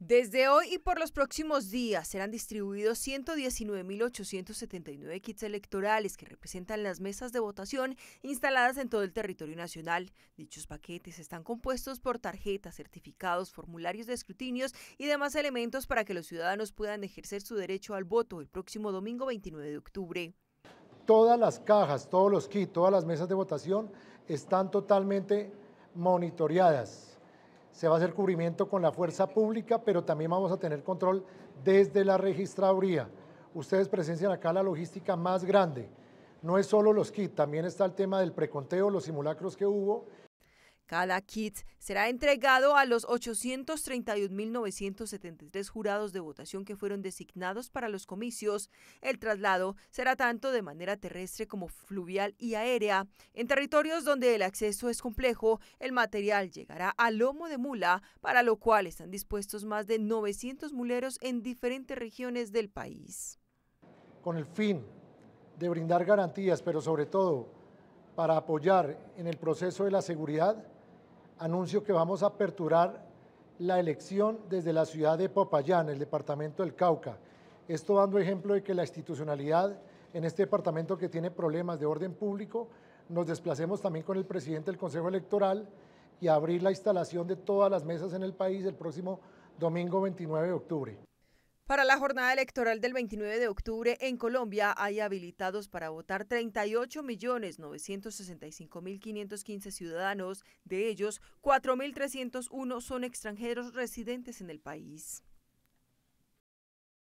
Desde hoy y por los próximos días serán distribuidos 119.879 kits electorales que representan las mesas de votación instaladas en todo el territorio nacional. Dichos paquetes están compuestos por tarjetas, certificados, formularios de escrutinios y demás elementos para que los ciudadanos puedan ejercer su derecho al voto el próximo domingo 29 de octubre. Todas las cajas, todos los kits, todas las mesas de votación están totalmente monitoreadas se va a hacer cubrimiento con la fuerza pública, pero también vamos a tener control desde la registraduría. Ustedes presencian acá la logística más grande. No es solo los kits, también está el tema del preconteo, los simulacros que hubo cada kit será entregado a los 831.973 jurados de votación que fueron designados para los comicios. El traslado será tanto de manera terrestre como fluvial y aérea. En territorios donde el acceso es complejo, el material llegará a lomo de mula, para lo cual están dispuestos más de 900 muleros en diferentes regiones del país. Con el fin de brindar garantías, pero sobre todo para apoyar en el proceso de la seguridad, anuncio que vamos a aperturar la elección desde la ciudad de Popayán, el departamento del Cauca. Esto dando ejemplo de que la institucionalidad en este departamento que tiene problemas de orden público, nos desplacemos también con el presidente del Consejo Electoral y abrir la instalación de todas las mesas en el país el próximo domingo 29 de octubre. Para la jornada electoral del 29 de octubre en Colombia hay habilitados para votar 38.965.515 ciudadanos, de ellos 4.301 son extranjeros residentes en el país.